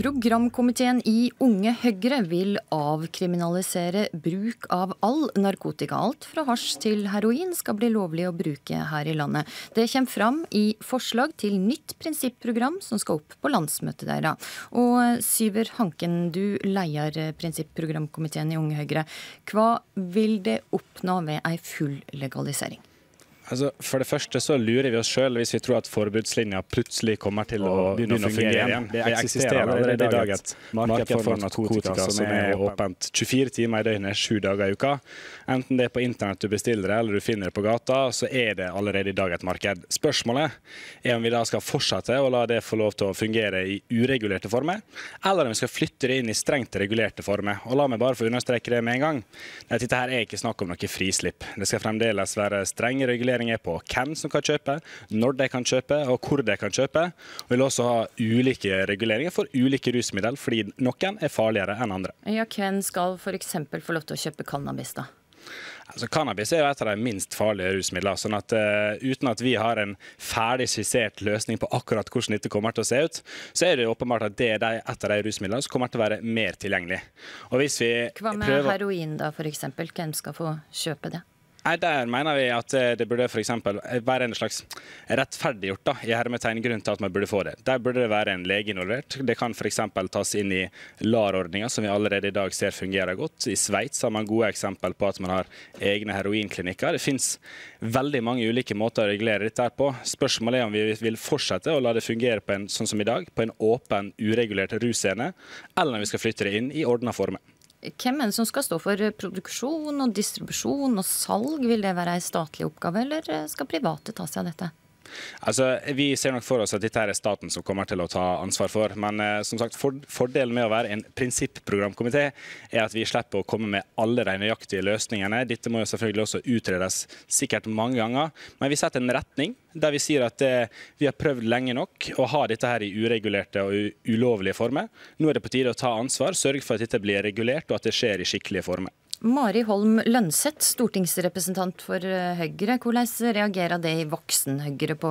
Programkomiteen i Unge Høyre vil avkriminalisere bruk av all narkotika. Alt fra hasj til heroin skal bli lovlig å bruke her i landet. Det kommer fram i forslag til nytt prinsipprogram som skal opp på landsmøtet deres. Og Syver Hanken, du leder prinsipprogramkomiteen i Unge Høyre. Hva vil det oppnå ved ei full legalisering? Altså, for det første så lurer vi oss sjøl hvis vi tror at forbudslinja plutselig kommer til å begynne å fungere igjen. Det eksisterer allerede i dag et marked for narkotika som er åpent 24 timer i døgnet, sju dager i uka. Enten det er på internett du bestiller det, eller du finner det på gata, så er det allerede i dag et marked. Spørsmålet er om vi da skal fortsette å la det få lov til å fungere i uregulerte former, eller om vi skal flytte det inn i strengt regulerte former. Og la meg bare få understreke det med en gang. Dette her er ikke snakk om noe frislipp. Det skal fremdeles være strenge reguleringer reguleringer på hvem som kan kjøpe, når de kan kjøpe og hvor de kan kjøpe. Vi vil også ha ulike reguleringer for ulike rusmidler, fordi noen er farligere enn andre. Ja, Hvem skal f.eks. få lov til å kjøpe cannabis, da? Altså, cannabis er jo et av de minst farlige rusmidlene. sånn at uh, Uten at vi har en ferdig skissert løsning på akkurat hvordan dette kommer til å se ut, så er det åpenbart at det er de, et av de rusmidlene som kommer til å være mer tilgjengelig. Og hvis vi Hva med prøver... heroin, da, f.eks.? Hvem skal få kjøpe det? Nei, Der mener vi at eh, det burde for være en slags rettferdiggjort da, i hermetegn grunn til at man burde få det. Der burde det være en lege involvert. Det kan f.eks. tas inn i LAR-ordninga, som vi allerede i dag ser fungerer godt. I Sveits har man gode eksempel på at man har egne heroinklinikker. Det finnes veldig mange ulike måter å regulere dette på. Spørsmålet er om vi vil fortsette å la det fungere på en, sånn som i dag, på en åpen, uregulert russcene, eller om vi skal flytte det inn i ordna former. Hvem er det som skal stå for produksjon og distribusjon og salg? Vil det være en statlig oppgave, eller skal private ta seg av dette? Altså, Vi ser nok for oss at dette er staten som kommer til å ta ansvar for. Men eh, som sagt, for, fordelen med å være en prinsipprogramkomité er at vi slipper å komme med alle de nøyaktige løsningene. Dette må jo selvfølgelig også utredes sikkert mange ganger. Men vi setter en retning der vi sier at eh, vi har prøvd lenge nok å ha dette her i uregulerte og ulovlige former. Nå er det på tide å ta ansvar, sørge for at dette blir regulert og at det skjer i skikkelige former. Mari Holm Lønseth, stortingsrepresentant for eh, Høyre. Hvordan reagerer det i voksen-Høyre på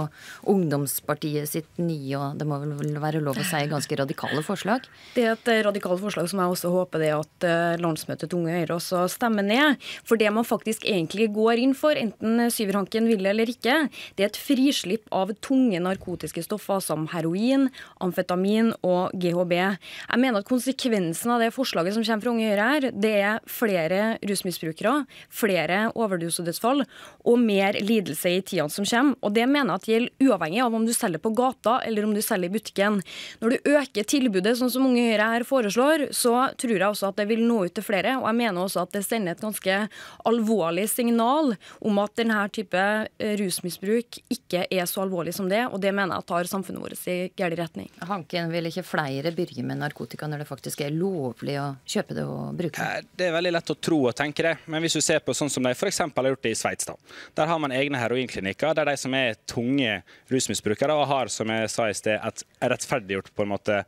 ungdomspartiet sitt nye og det må vel være lov å si ganske radikale forslag? Det er et eh, radikalt forslag som jeg også håper det at eh, landsmøtet til Unge Høyre også stemmer ned. For det man faktisk egentlig går inn for, enten Syverhanken vil eller ikke, det er et frislipp av tunge narkotiske stoffer som heroin, amfetamin og GHB. Jeg mener at konsekvensen av det forslaget som kommer fra Unge Høyre her, det er flere rusmisbrukere, flere overdosedødsfall og mer lidelse i tida som kommer. Og Det mener jeg at gjelder uavhengig av om du selger på gata eller om du selger i butikken. Når du øker tilbudet, sånn som Unge Høyre her foreslår, så tror jeg også at det vil nå ut til flere. Og jeg mener også at det sender et ganske alvorlig signal om at denne type eh, rusmisbruk ikke er så alvorlig som det, og det mener jeg tar samfunnet vårt i gal retning. Hanken, vil ikke flere begynne med narkotika når det faktisk er lovlig å kjøpe det og bruke det? Det er veldig lett å tro tro og tenke det, men hvis du ser på sånn som de f.eks. har gjort det i Sveits, der har man egne heroinklinikker der de som er tunge rusmisbrukere og har, som jeg sa i sted, et rettferdiggjort på en måte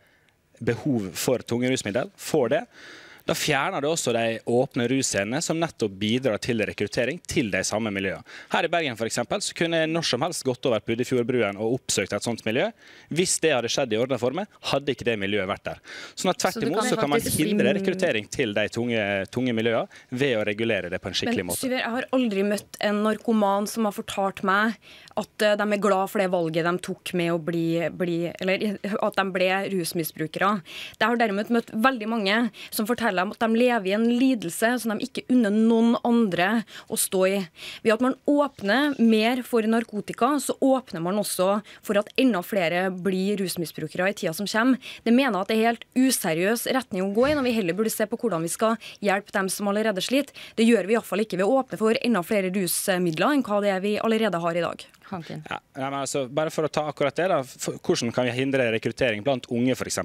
behov for tunge rusmiddel, får det. Da fjerner du også de åpne russcenene som nettopp bidrar til rekruttering til de samme miljøene. Her i Bergen for eksempel, så kunne jeg når som helst gått over Puddefjordbruen og oppsøkt et sånt miljø. Hvis det hadde skjedd i ordna former, hadde ikke det miljøet vært der. Sånn at Tvert imot så, kan man hindre rekruttering til de tunge, tunge miljøene ved å regulere det på en skikkelig Men, måte. Syver, jeg har aldri møtt en narkoman som har fortalt meg at eh, de er glad for det valget de tok med å bli, bli Eller at de ble rusmisbrukere. Jeg har derimot møtt veldig mange som forteller dem at de lever i en lidelse som de ikke unner noen andre å stå i. Ved at man åpner mer for narkotika, så åpner man også for at enda flere blir rusmisbrukere i tida som kommer. Det mener jeg at det er helt useriøs retning å gå i, når vi heller burde se på hvordan vi skal hjelpe dem som allerede sliter. Det gjør vi iallfall ikke ved å åpne for enda flere rusmidler enn hva det er vi allerede har i dag. Hanken? Ja, altså, bare for å ta akkurat det, da, for, Hvordan kan vi hindre rekruttering blant unge, f.eks.?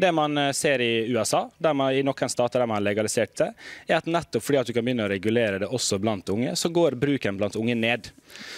Det man eh, ser i USA, der man, i noen stater der man har legalisert det, er at nettopp fordi at du kan begynne å regulere det også blant unge, så går bruken blant unge ned.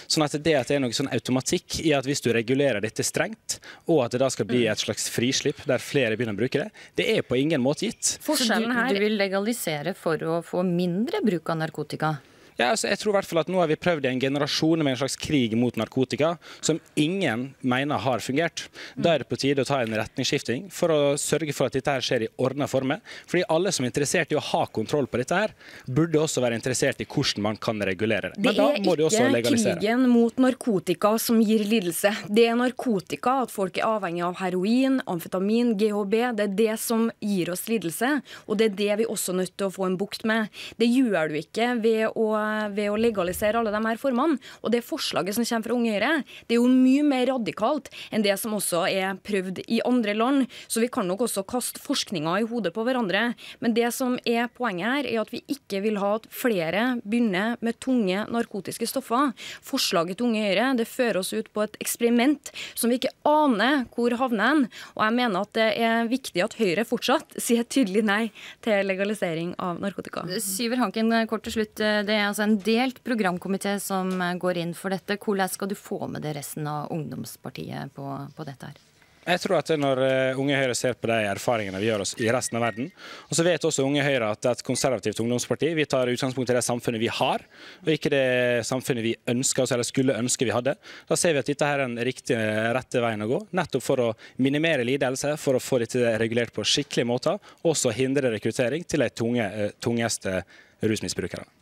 Sånn at det at det er noe sånn automatikk i at hvis du regulerer dette strengt, og at det da skal bli mm. et slags frislipp der flere begynner å bruke det, det er på ingen måte gitt. Så du, du vil legalisere for å få mindre bruk av narkotika? Ja, altså, jeg tror i hvert fall at Nå har vi prøvd i en generasjon med en slags krig mot narkotika som ingen mener har fungert. Da er det på tide å ta en retningsskifting for å sørge for at dette her skjer i ordna former. Fordi alle som er interessert i å ha kontroll på dette, her, burde også være interessert i hvordan man kan regulere det. Men da må de også legalisere. Det er ikke krigen mot narkotika som gir lidelse. Det er narkotika, at folk er avhengig av heroin, amfetamin, GHB. Det er det som gir oss lidelse, og det er det vi også er nødt til å få en bukt med. Det gjør du ikke ved å ved å legalisere alle de her formene. Og det forslaget som kommer fra Unge Høyre, det er jo mye mer radikalt enn det som også er prøvd i andre land. Så vi kan nok også kaste forskninga i hodet på hverandre. Men det som er poenget her, er at vi ikke vil ha at flere begynner med tunge narkotiske stoffer. Forslaget til Unge Høyre det fører oss ut på et eksperiment som vi ikke aner hvor havner hen. Og jeg mener at det er viktig at Høyre fortsatt sier tydelig nei til legalisering av narkotika. Syver Hanken, kort til slutt. Det er altså en delt programkomité som går inn for dette. Hvordan skal du få med det resten av ungdomspartiet på, på dette her? Jeg tror at Når eh, Unge Høyre ser på de erfaringene vi gjør oss i resten av verden, og så vet også Unge Høyre at det er et konservativt ungdomsparti. Vi tar utgangspunkt i det samfunnet vi har, og ikke det samfunnet vi ønsker oss eller skulle ønske vi hadde. Da ser vi at dette er den riktige, rette veien å gå, nettopp for å minimere lidelse, for å få dette regulert på skikkelige måter, og også hindre rekruttering til de tunge, eh, tungeste rusmisbrukerne.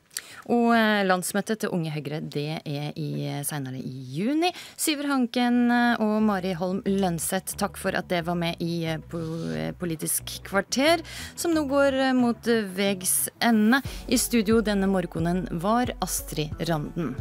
Og eh, landsmøtet til Unge Høyre det er i, seinere senere i juni. Syver Hanken eh, og Mari Holm Lønseth, takk for at det var med i Politisk kvarter, som nå går mot vegs ende. I studio denne morgenen var Astrid Randen.